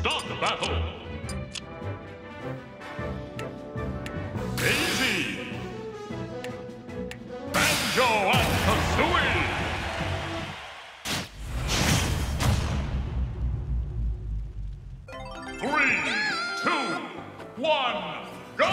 Start the battle! Daisy! Banjo and Kazooie! Three, two, one, go!